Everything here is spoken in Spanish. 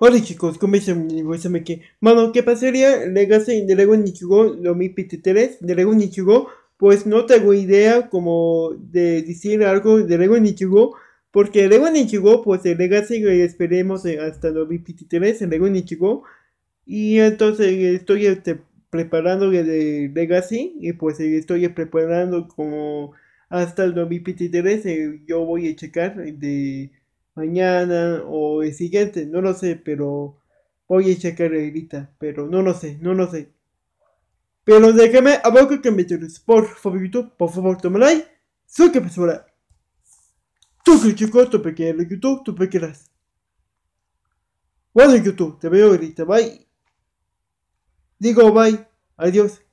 Hola chicos, ¿cómo están? me que Mano, ¿qué pasaría Legacy de Lego Nichigo 2023 de Lego Nichigo? Pues no tengo idea como de decir algo de Lego Nichigo porque Lego Nichigo, pues el Legacy esperemos hasta 2023 en Lego Nichigo y entonces estoy este, preparando de Legacy y pues estoy preparando como hasta el 2023 eh, yo voy a checar de mañana o el siguiente, no lo sé, pero voy a checar ahorita, pero no lo sé, no lo sé. Pero déjame abajo que me tienes, por favor, YouTube, por favor, toma like, soy que. Tú que chico, tú pequeño YouTube, tú pequeñas. Bueno, YouTube, te veo ahorita, bye. Digo bye, adiós.